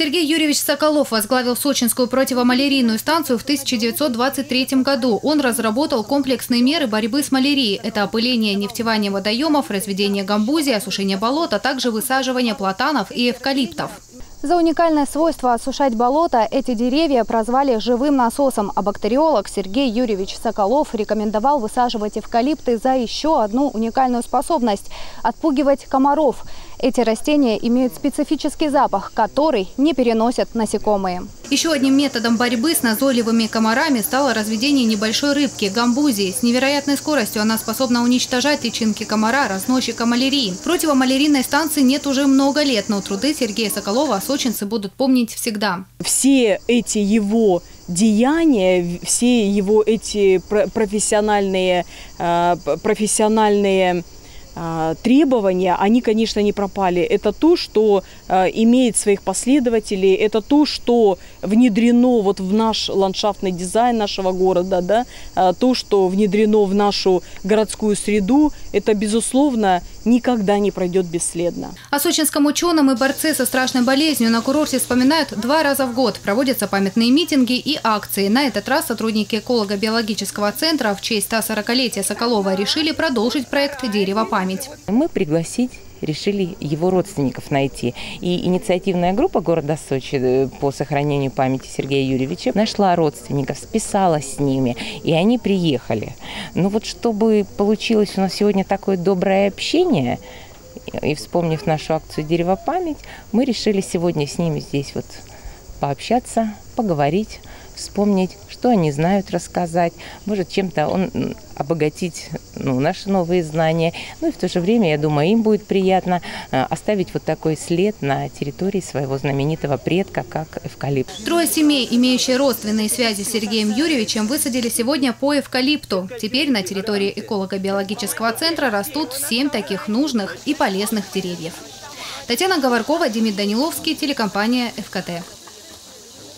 Сергей Юрьевич Соколов возглавил сочинскую противомалярийную станцию в 1923 году. Он разработал комплексные меры борьбы с малярией. Это опыление нефтевания водоемов, разведение гамбузии, осушение болот, а также высаживание платанов и эвкалиптов. За уникальное свойство осушать болото эти деревья прозвали живым насосом, а бактериолог Сергей Юрьевич Соколов рекомендовал высаживать эвкалипты за еще одну уникальную способность – отпугивать комаров. Эти растения имеют специфический запах, который не переносят насекомые. Еще одним методом борьбы с назойливыми комарами стало разведение небольшой рыбки – гамбузии. С невероятной скоростью она способна уничтожать личинки комара, разносчика малярии. Противомалярийной станции нет уже много лет, но труды Сергея Соколова сочинцы будут помнить всегда. Все эти его деяния, все его эти профессиональные, э, профессиональные а, требования, они, конечно, не пропали. Это то, что а, имеет своих последователей, это то, что внедрено вот в наш ландшафтный дизайн нашего города, да, а, то, что внедрено в нашу городскую среду, это, безусловно, никогда не пройдет бесследно. О сочинском ученом и борце со страшной болезнью на курорте вспоминают два раза в год. Проводятся памятные митинги и акции. На этот раз сотрудники эколого-биологического центра в честь 140-летия Соколова решили продолжить проект «Дерево память». Мы пригласить решили его родственников найти. И инициативная группа города Сочи э, по сохранению памяти Сергея Юрьевича нашла родственников, списалась с ними, и они приехали. Но вот чтобы получилось у нас сегодня такое доброе общение, и вспомнив нашу акцию «Дерево память», мы решили сегодня с ними здесь вот пообщаться, поговорить, вспомнить, что они знают рассказать, может чем-то он обогатить ну, наши новые знания. Ну и в то же время, я думаю, им будет приятно э, оставить вот такой след на территории своего знаменитого предка, как эвкалипт. Трое семей, имеющие родственные связи с Сергеем Юрьевичем, высадили сегодня по эвкалипту. Теперь на территории эколого-биологического центра растут семь таких нужных и полезных деревьев. Татьяна Говоркова, Демид Даниловский, телекомпания «ФКТ».